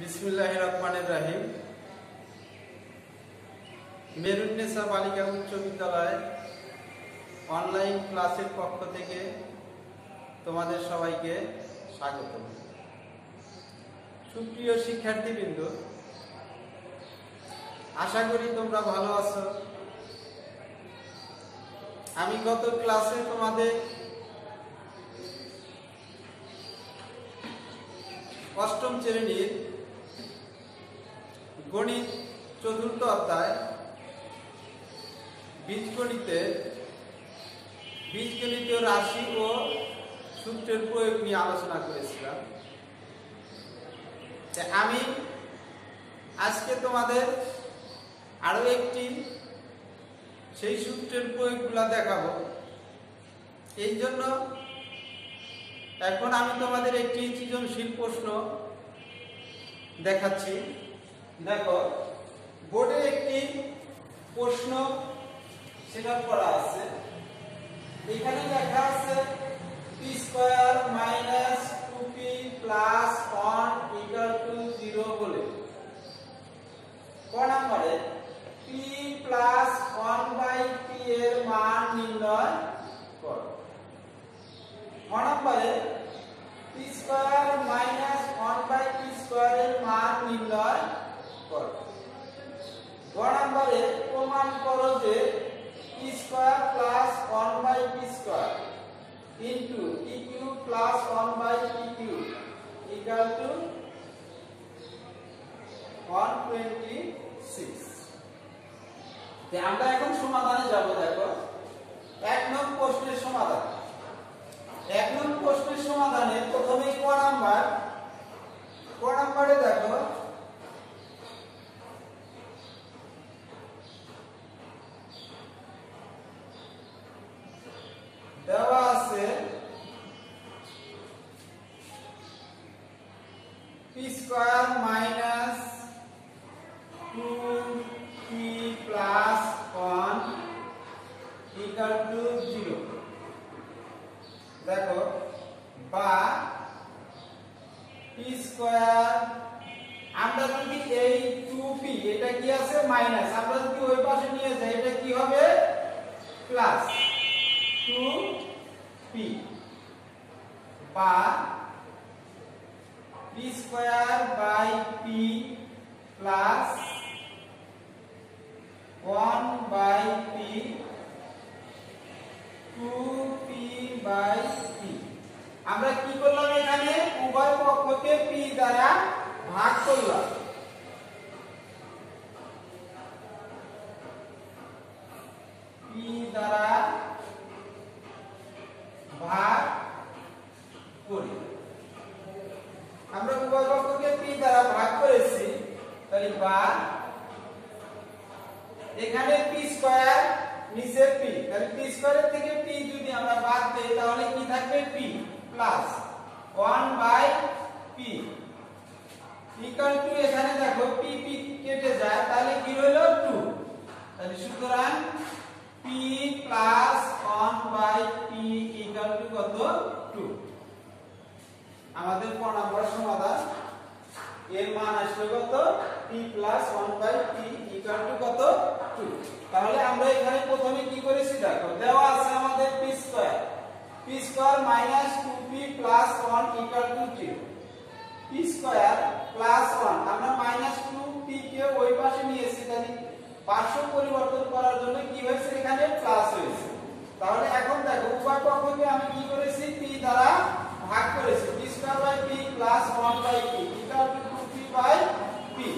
বিসমিল্লাহ রহমানের রাহিম। মেরুন্নেসা বালিকা উচ্চ বিদ্যালয় অনলাইন ক্লাসের পক্ষ থেকে তোমাদের সবাইকে স্বাগত। সুপ্রিয় শিক্ষার্থীবৃন্দ, আশা করি তোমরা ভালো আছো। আমি গত ক্লাসে তোমাদের অষ্টম শ্রেণির গণিত চতুর্থ অধ্যায় বীজগণিতের বীজগণিতীয় রাশি ও সূত্রের প্রয়োগ নিয়ে আলোচনা করেছিলাম। আমি আজকে তোমাদের আরও একটি সেই সূত্রের প্রয়োগগুলো দেখাবো। এই জন্য এখন আমি তোমাদের একটি সৃজনশীল প্রশ্ন দেখাচ্ছি। দেখো, বোর্ডে একটি প্রশ্ন সেটা করা আছে। এখানে লেখা আছে P square minus two P plus one equal to zero বলে। ক নম্বরে? P plus one by P এর মান নির্ণয় করো। ক নম্বরে? P square minus one by P square এর মান নির্ণয় গ নম্বরে প্রমাণ করো যে P square plus one by P square into P cube plus one by P cube equal to one twenty six. আমরা এখন সমাধানে যাব, দেখো। এক নং প্রশ্নের সমাধান এক নং প্রশ্নের সমাধানে প্রথমে ক নাম্বার ক নাম্বারে দেখো দেওয়া আছে P square minus two P plus one equal to zero দেখো, বা পি স্কয়ার আমরা যদি এই টু পি এটা কি আছে? মাইনাস আমরা যদি ওই পাশে নিয়ে যাই, এটা কি হবে? প্লাস টু পি বা P square by P plus one by P two P by P আমরা কি করলাম এখানে উভয় পক্ষকে পি দ্বারা ভাগ করলাম। পি দ্বারা ভাগ করি। আমরা পি দ্বারা ভাগ করেছি, তাহলে এখানে পি স্কয়ার নিচে পি তাহলে পি থেকে পি যদি আমরা বাদ দেই, তাহলে কি থাকবে P plus 1 by P equal to এখানে দেখো পি পি কেটে যায়, তাহলে কি রইল? 2 তাহলে সুতরাং P plus 1 by P equal to কত? 2 আমাদের ক নাম্বার সমাধান? এর মান আসবে কত? P 1 by p equal to কত? 2 তাহলে আমরা এখানে প্রথমে কি করেছি? দেখো, দেওয়া আছে আমাদের p square p square 2p 1 equal to 0 p square 1 আমরা মাইনাস 2p কে ওই পাশে নিয়েছি, তাহলে পার্শ্ব পরিবর্তন করার জন্য কি হয়েছে? এখানে প্লাস হয়েছে। তাহলে এখন দেখো উভয় পক্ষকে আমি কি করেছি? P দ্বারা ভাগ করেছি। P square by p 1 by p. Equal to by P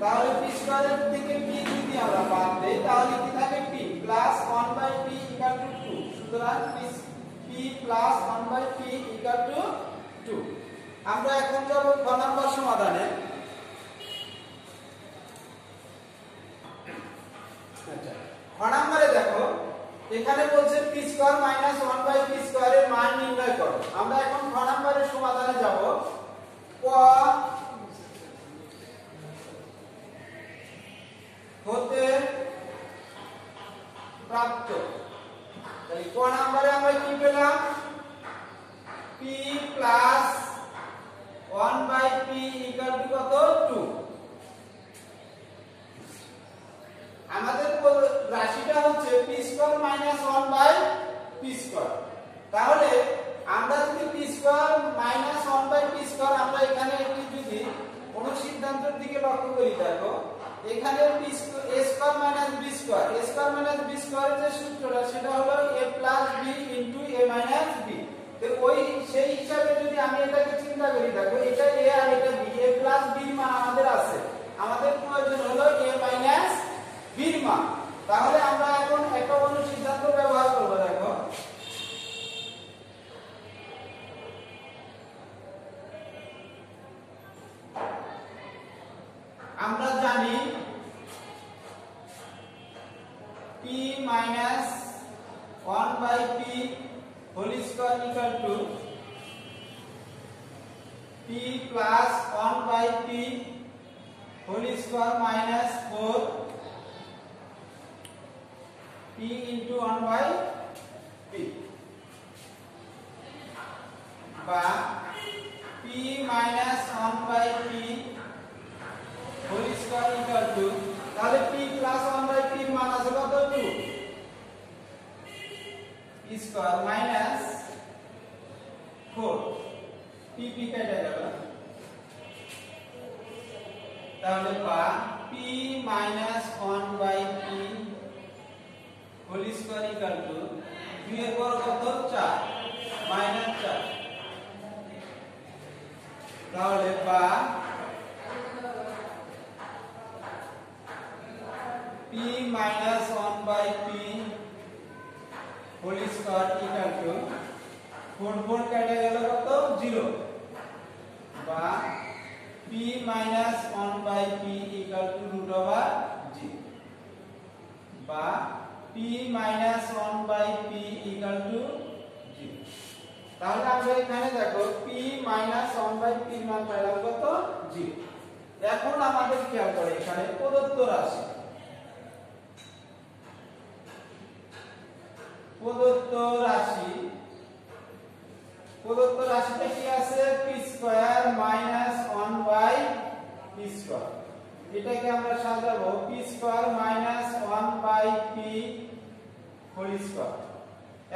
তাহলে পি স্কয়ারের থেকে পি যদি আমরা বাদ দেই, তাহলে কি থাকে? P plus 1 by P equal to 2 সুতরাং P plus 1 by P equal to 2 আমরা এখন যাব খ নাম্বার সমাধানে এখানে বলছে P square minus 1 by P স্কয়ারের মান নির্ণয় করো। আমরা এখন খ নম্বরের সমাধানে যাব। হতে প্রাপ্ত। তাহলে ক নম্বরে আমরা কি পেলাম? p plus 1 by p equal to কত? 2 আমাদের রাশিটা হচ্ছে p square minus 1 by p square. তাহলে আমরা যদি p square minus 1 by p square, আমরা এখানে একটি যদি কোন সিদ্ধান্তের দিকে লক্ষ্য করি, দেখো, এখানে p square minus b square. a square minus b স্কয়ারের যে সূত্রটা, সেটা হলো a plus b into a minus b ওই সেই হিসাবে যদি আমি এটাকে চিন্তা করি, দেখো এটা এ আর এটা বি এ প্লাস বি মান আমাদের আছে। আমাদের প্রয়োজন হলো এ মাইনাস বির মান। তাহলে আমরা এখন একটা অনুসিদ্ধান্ত ব্যবহার করব equal to p plus 1 by p whole square minus 4 p into 1 by p বা p minus 1 by p whole square equal to তাহলে p plus 1 by p এর মান আছে কত 2 p square minus 4 p p কেটে গেল তাহলে পা p minus 1 by p whole square equal to 2 এর বর্গ কত 4 minus 4 তাহলে বা p minus 1 by p whole square equal to 4 4 কেটে গেল কত? 0 বা p minus 1 by p equal to root over 0 বা p minus 1 by p equal to 0 তাহলে আমরা এখানে দেখো, p minus 1 by p এর মান পেলাম কত? 0 এখন আমাদের খেয়াল করে, এখানে প্রদত্ত রাশি। প্রদত্ত রাশি প্রদত্ত রাশিতে কি আছে? P square minus 1 by p square এটাকে আমরা সাজাবো। P square minus 1 by p whole square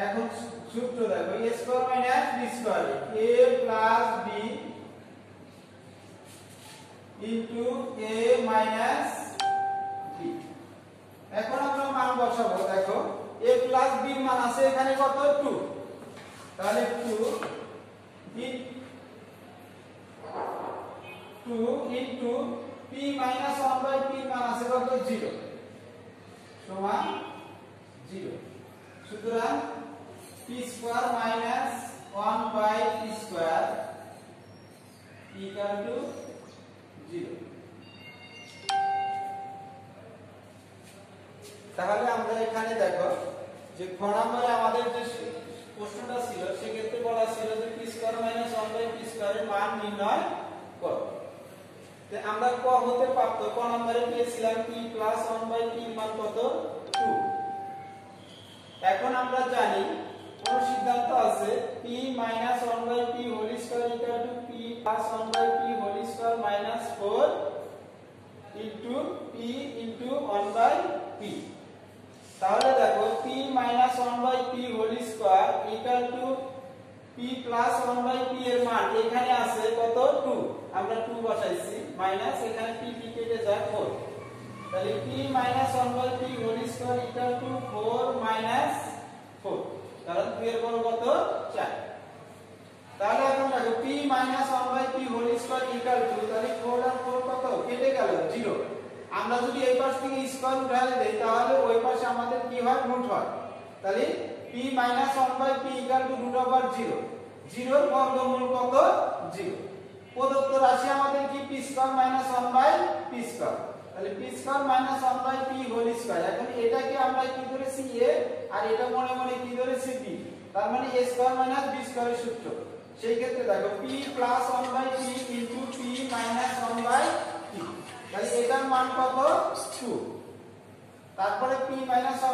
এখন সূত্র দেখো। A square minus b square a plus b into a minus b এখন আমরা মান বসাবো। দেখো। A প্লাস b মান আছে এখানে কত? 2 তাহলে 2 in 2 into p minus 1 by p আছে কত 0 সমান 0 সুতরাং p square minus 1 by p square equal to 0 তাহলে আমরা এখানে দেখো যে খ নম্বরে আমাদের যে প্রশ্নটা ছিল, সেক্ষেত্রে বলা ছিল যে P square minus one by P স্কয়ারের মান নির্ণয় করো। আমরা ক হতে প্রাপ্ত ক নম্বরে পেয়েছিলাম P plus one by P মান কত? টু এখন আমরা জানি, কোন সিদ্ধান্ত আছে P minus one by P whole square equal to P plus one by P whole square minus four into P into one by P তাহলে দেখো p minus 1 by p whole square equal to p plus 1 by p এর মান এখানে আছে কত? 2 আমরা 2 বসাইছি। Minus এখানে p p কেটে যায় 4 তাহলে p minus 1 by p whole square equal to 4 minus 4 কারণ 2 এর বর্গ কত? 4 তাহলে এখন দেখো, p minus 1 by p whole square equal to তাহলে 4 আর 4 কত? কেটে গেল 0 আমরা যদি এই পাশ থেকে স্কয়ার উঠালে দেই, তাহলে ওই পাশে আমাদের কি হয়? রুট হয়। তাহলে p 1 by p equal to root over 0 0 এর বর্গমূল কত? 0 প্রদত্ত রাশি আমাদের কি? p square 1 by p square তাহলে p square 1 by p whole square এখন এটাকে আমরা কি ধরেছি? a আর এটা মনে মনে কি ধরেছি? b তার মানে a স্কয়ার b স্কয়ারের সূত্র। সেই ক্ষেত্রে দেখো, p 1 by p p 1 by তাহলে এটার মান কত? 2 তারপরে p 1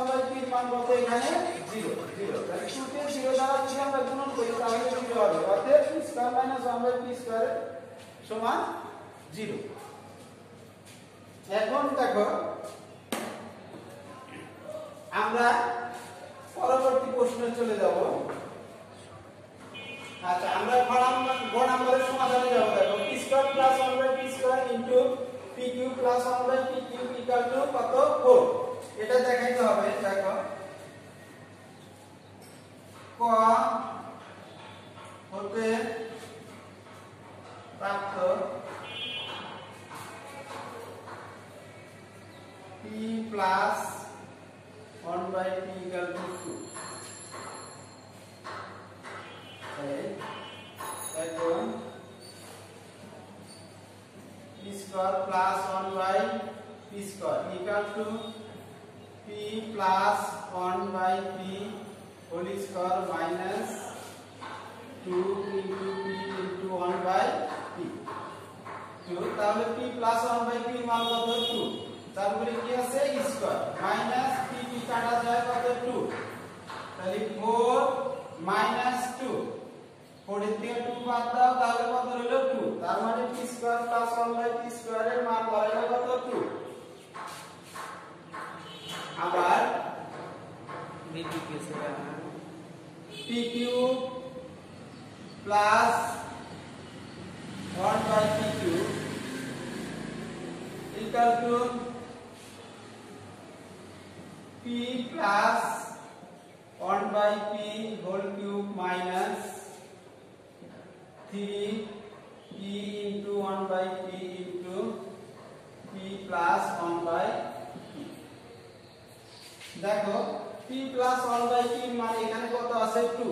বাই p এর মান কত এখানে 0 0 তাহলে 2 কে 0 দ্বারা যদি আমরা গুণন করি, তাহলে 0 হবে। অতএব p square 1 by p square সমান 0 এখন দেখো, আমরা পরবর্তী প্রশ্নে চলে যাব। আচ্ছা আমরা গ নাম্বারের সমাধানে যাব। দেখো, p square plus 1 by p square into p cube plus 1 by p equal to কত? 4 এটা দেখাইতে হবে, দেখো। ক হতে প্রাপ্ত p plus 1 by p equal to 2 p square plus 1 by p square. Equal to p plus 1 by p whole square minus 2 into p into 1 by p 2 তাহলে p plus 1 by p মান কত 2 তারপরে কি আছে? স্কয়ার। মাইনাস p p কাটা যায় কত 2 তাহলে 4 মাইনাস 2 4 এর থেকে 2 বাদ দাও, তাহলে কত হলো 2 তার মানে p square plus 1 by p square এর মান দাঁড়াল কত 2 আবার p cube plus 1 by p cube equal to p plus 1 by p whole cube minus 3 p into 1 by p into p plus 1 by p. দেখো, p plus 1 by p মান এখানে কত আছে? 2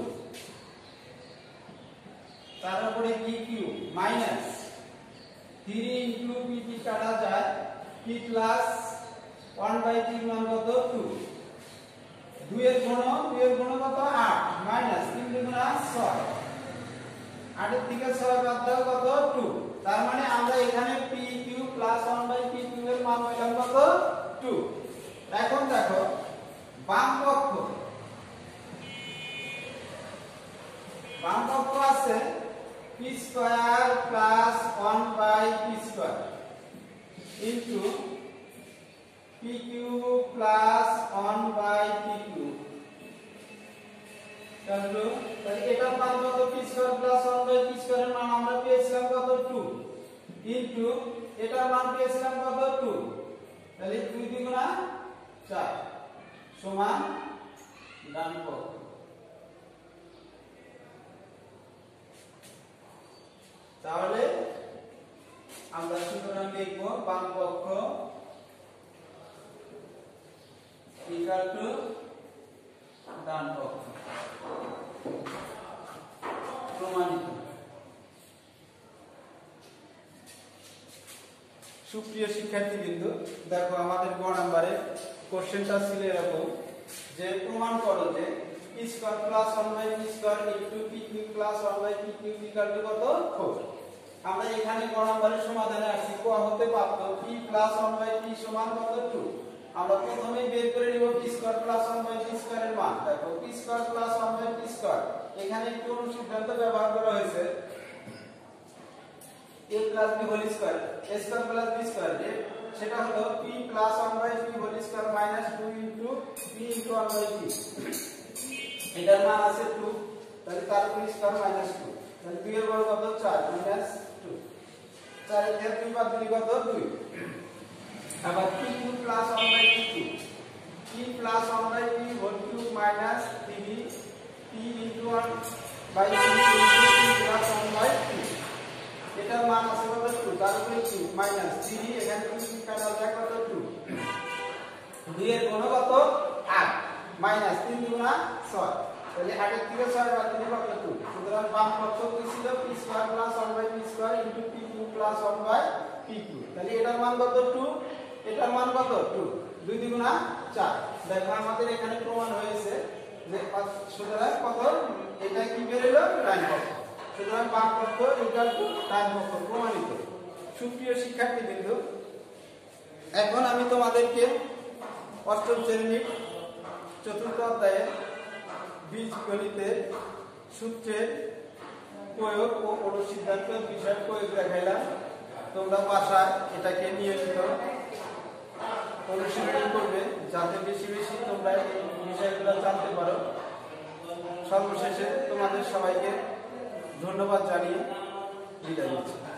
তার উপরে p cube minus 3 into p p কাটা যায়, p plus 1 by 3 মান কত? 2 2 এর গুণ 2 এর গুণ কত? 8 মাইনাস 3 গুণ 6 8 এর থেকে 6 বাদ দাও, কত? 2 তার মানে আমরা এখানে p cube plus 1 by p cube এর মান পেলাম কত? 2 এখন দেখো, বাম পক্ষ। বাম পক্ষ আছে p square plus 1 by p square into p cube plus 1 by p cube তাহলে তাহলে এটার মান কত p square plus 1 by p স্কয়ারের মান আমরা পেয়েছিলাম কত 2 ইনটু এটার মান পেয়েছিলাম কত 2 তাহলে 2 দ্বিগুণা 4 সমান ডান পক্ষ তাহলে আমরা সুতরাং লিখব বাম পক্ষ ইকুয়াল টু ডান পক্ষ প্রমাণিত সুপ্রিয় শিক্ষার্থী বিন্দু দেখো আমাদের গ নাম্বারে কোশ্চেনটা ছিল এরকম যে প্রমাণ করো যে p square plus 1 by p square into p cube plus 1 by p cube equal to কত? 4 আমরা এখানে ক নম্বরের সমাধানে আসছি। ক হতে প্রাপ্ত p প্লাস 1 বাই p সমান কত? 2 আমরা প্রথমে বের করে নিব p square plus 1 by p square এর মান। দেখো p square plus 1 by p square. এখানে কোন অনুসিদ্ধান্ত ব্যবহার করা হয়েছে? A plus b whole square a square plus b square সেটা হলো p plus 1 by p whole square minus 2 into p into 1 by p. এটার মান আছে 2 তাহলে তার উপর স্কয়ার মাইনাস 2 তাহলে 2 এর বর্গ কত? 4 মাইনাস 2 4 এর 2 বাদ দিলে কত? 2 আবার p plus 1 by p p plus 1 by p whole cube minus 3 p into 1 by p plus 1 by p. এটার মান আছে কত 2 তার উপরে 2 মাইনাস 3 এখানে 2 কাটা যায় কত 2 2 এর গুণ কত? 8 মাইনাস 3 গুণা 6 তাহলে 8 এর থেকে 6 বাদ দিলে কত 2 সুতরাং বাম পক্ষ ছিল? p square plus 1 by p square into plus 1 by p cube তাহলে এটার মান কত 2 এটার মান কত 2 2 দ্বিগুণা 4 দেখো আমাদের এখানে প্রমাণ হয়েছে যে, সুতরাং কত? এটা কি বেরোলো? ডান পক্ষ। সুতরাং বাম পক্ষ টু ডান পক্ষ প্রমাণিত। সুপ্রিয় শিক্ষার্থীবৃন্দ, এখন আমি তোমাদেরকে অষ্টম শ্রেণির চতুর্থ অধ্যায়ে বীজগণিতের সূত্রের প্রয়োগ ও অনুসিদ্ধান্ত বিষয় প্রয়োগ দেখাইলাম। তোমরা বাসায় এটাকে নিয়মিত অনুশীলন করবে, যাতে বেশি বেশি তোমরা এই বিষয়গুলো জানতে পারো। সর্বশেষে তোমাদের সবাইকে ধন্যবাদ জানিয়ে বিদায় নিচ্ছি।